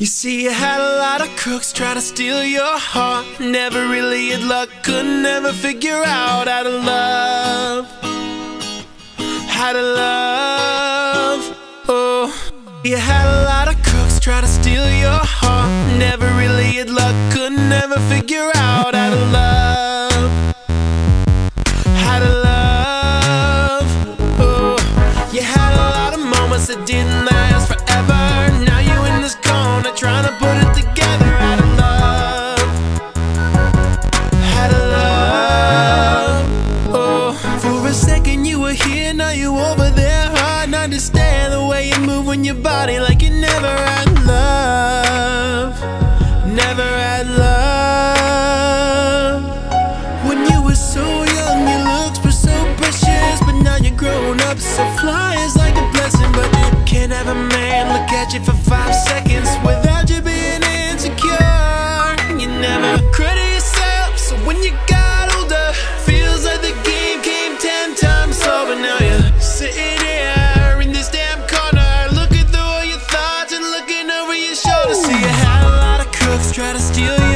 You see, you had a lot of crooks try to steal your heart. Never really had luck, could never figure out how to love. How to love. Oh, you had a lot of crooks try to steal your heart. Never really had luck, could never figure out how to love. How to love. Oh, you had a lot of moments that didn't last forever. When your body like you never had love. Never had love. When you were so young, your looks were so precious. But now you're grown up, so fly is like a blessing. But you can't have a man look at you for five seconds over your. See, you had a lot of crooks try to steal your